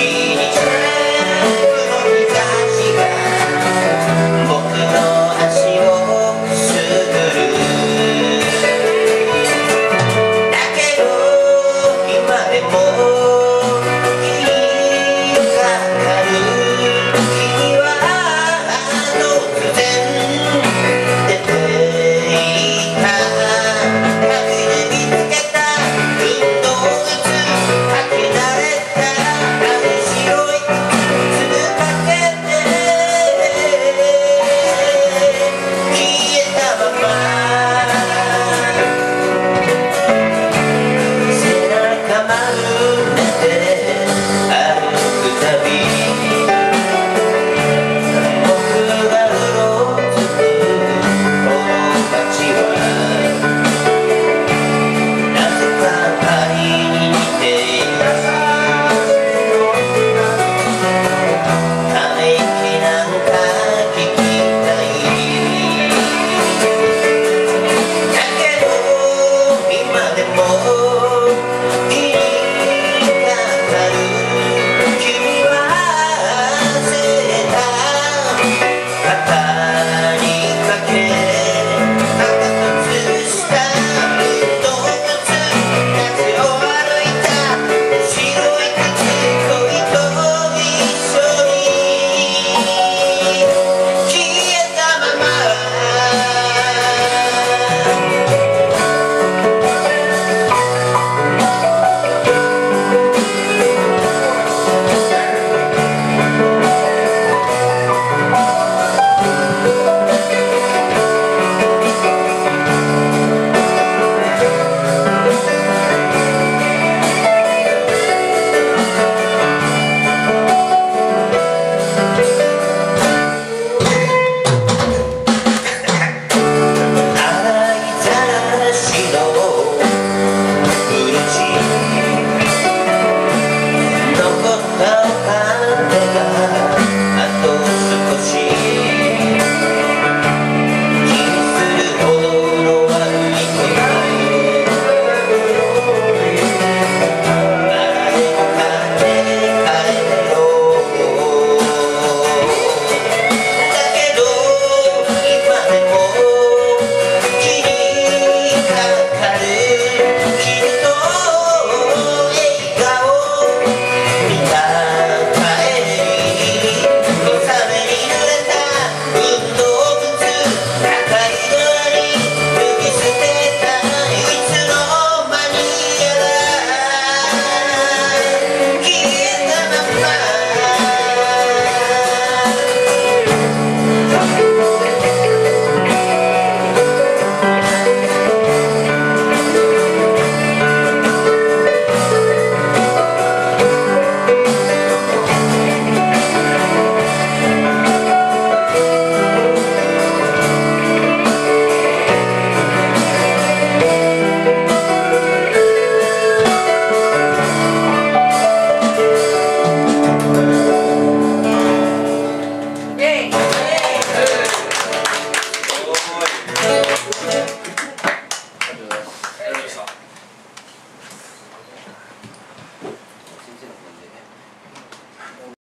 she dreads.